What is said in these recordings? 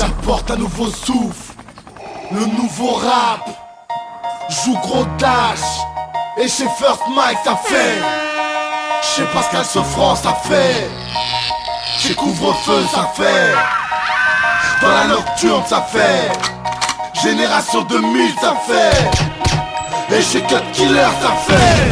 J'apporte un nouveau souffle, le nouveau rap. Joue gros dash, et chez First Mike ça fait. Chez Pascal Sofran ça fait. Chez Couvre-feu ça fait. Dans la nocturne ça fait. Génération 2000 ça fait. Et chez Cut Killer ça fait.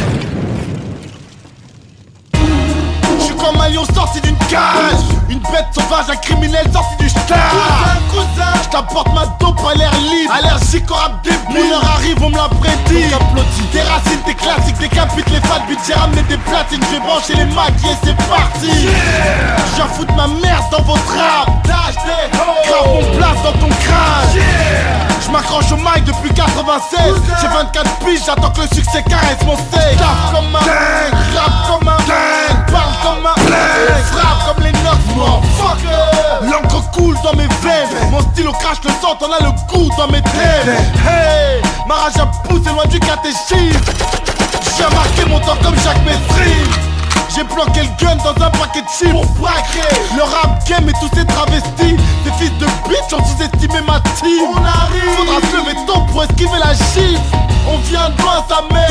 Je suis comme un lion sorti d'une cage Une bête sauvage, un criminel sorti du stage Cousin, cousin Je t'apporte ma dope à l'air libre. Allergique au rap débile Mon heure arrive, on me l'a prédit Donc applaudis Des racines, des classiques, décapite les fat beats J'ai ramené des platines, je vais brancher les maquillés, c'est parti. Je viens foutre ma merde dans votre rap. Grave mon place dans ton crâne. Je m'accroche au mic depuis 96 J'ai 24 piges, j'attends que le succès caresse mon steak comme un coule dans mes veines. Mon stylo crache le sang, t'en as le goût dans mes thèmes Hey, ma rage à pousser loin du catéchisme. J'ai marqué mon temps comme Jacques Messry j'ai planqué le gun dans un paquet de chips. Pour braquer Le rap game et tous ces travestis. Des fils de bitch ont sous-estimé ma team. On arrive. Faudra se lever tôt pour esquiver la chiffre On vient de loin sa mère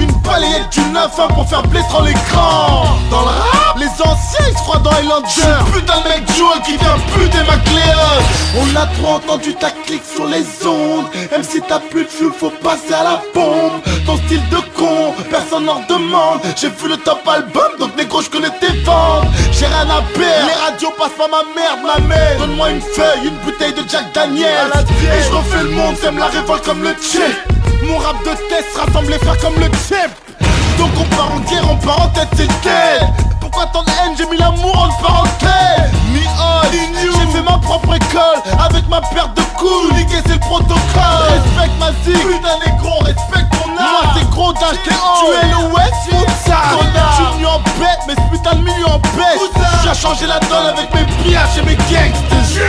Une balayette du 9 pour faire blesser l'écran. Dans le rap Les anciens ils se croient dans Highlander. Putain de mec Joel qui vient buter ma cléeuse On a trop entendu ta clique sur les ondes. Même si t'as plus de flux faut passer à la bombe. Ton style de con Personne n'en demande. J'ai vu le top album donc négro je connais tes ventes. J'ai rien à perdre. Les radios passent pas ma merde ma mère. Donne-moi une feuille, une bouteille de Jack Daniel Et je refais le monde, j'aime la révolte comme le chip Mon rap de test rassemble les frères comme le chip Donc on part en guerre, on part en tête, c'est dead Pourquoi tant de haine, j'ai mis l'amour en parenthèse. Mi j'ai fait ma propre école Avec ma paire de couilles. Niquer c'est le protocole. Respecte ma zig Putain négro, respecte mon âme. Moi c'est gros d'âge, t'es Tu es le West Je suis venu en bête, mais ce putain de milieu en bête J'ai changé la donne avec mes pillages et mes gangsters.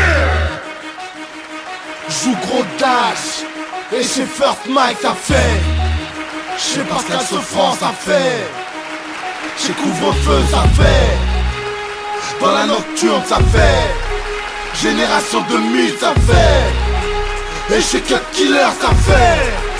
Joue gros dash Et chez First Mike ça fait. Chez Pascal Sofran ça fait. Chez Couvre-feu ça fait. Dans la nocturne ça fait. Génération 2000 ça fait. Et chez Cut Killer ça fait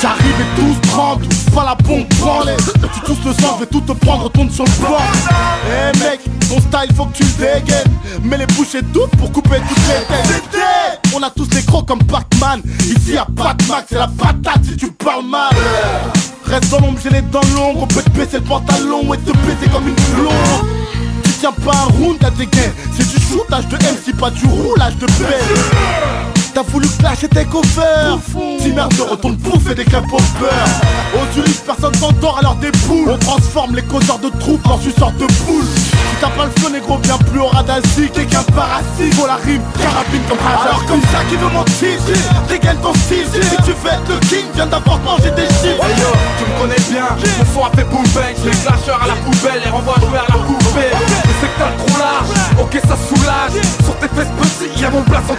J'arrive et tous tremblent, pas la pompe branlée. Tu tousses le sang, je vais tout te prendre, retourne sur le plan Eh mec, ton style faut que tu dégaines. Mets les bouchées toutes pour couper toutes les têtes. On a tous des crocs comme Pac-Man. Ici de max, c'est la patate si tu parles mal. Reste dans l'ombre, j'ai les dents longues. On peut te baisser le pantalon et te baiser comme une blonde. Tu tiens pas un round, t'as des gains. C'est du shootage de MC, pas du roulage de paix T'as voulu clasher tes covers Si merde retourne bouffer des au beurre. Aux Ulysses personne s'endort alors des poules On transforme les causeurs de troupes en suceurs de poules Si t'as pas le feu négro viens plus au radasique T'es qu'un parasite. Faut la rime, carabine comme hasard Alors comme ça qui veut mon titre Dégaine ton style Si tu veux être le king viens d'abord manger des chiffres Hey yo, tu me connais bien, mon son a fait boom bang Les clasheurs à la poubelle, les renvoie jouer à la poupée Le secteur trop large, ok ça soulage. Sur tes fesses petits, y'a mon place en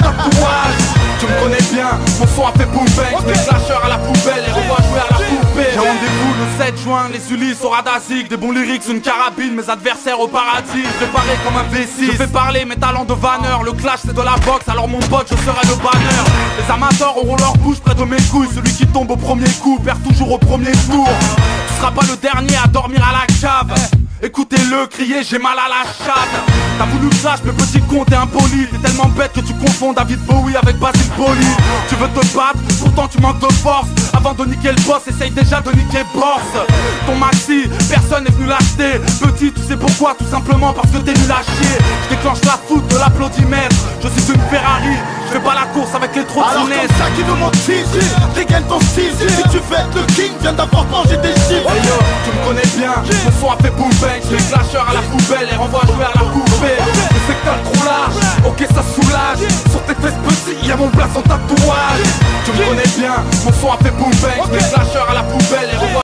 mon son a fait boom bang Les clasheurs à la poubelle, les renvoie jouer à la poupée J'ai rendez-vous le 7 juin, les Ulysses au Radazig. Des bons lyrics, une carabine, mes adversaires au paradis. Je vais parler comme un V6 Je fais parler mes talents de vanneur. Le clash c'est de la boxe, alors mon pote je serai le banner Les amateurs auront leur bouche près de mes couilles. Celui qui tombe au premier coup perd toujours au premier tour. Tu seras pas le dernier à dormir à la cave Écoutez-le crier, j'ai mal à la chatte. T'as voulu que sache, mes petits con, t'es impoli T'es tellement bête que tu confonds David Bowie avec Basil Boli Tu veux te battre, pourtant tu manques de force. Avant de niquer le boss, essaye déjà de niquer boss. Ton maxi, personne n'est venu l'acheter. Petit, tu sais pourquoi? Tout simplement parce que t'es nul à chier. Je déclenche la foot de l'applaudimètre. Je suis une Ferrari, je fais pas la course avec les Alors trottinettes comme ça qui veut mon titre Dégaine ton style. Si tu veux être le king Viens d'abord manger des chiffres. Hey yo, tu me connais bien, mon son a fait boom bang. Les clasheurs à la poubelle, les renvoie jouer à la poupée Le secteur trop large, ok ça soulage. Sur tes fesses petits, y'a mon blason tatouage. Tu me connais bien, mon son a fait boom bang Les clasheurs à la poubelle, les renvoie